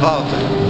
Volta.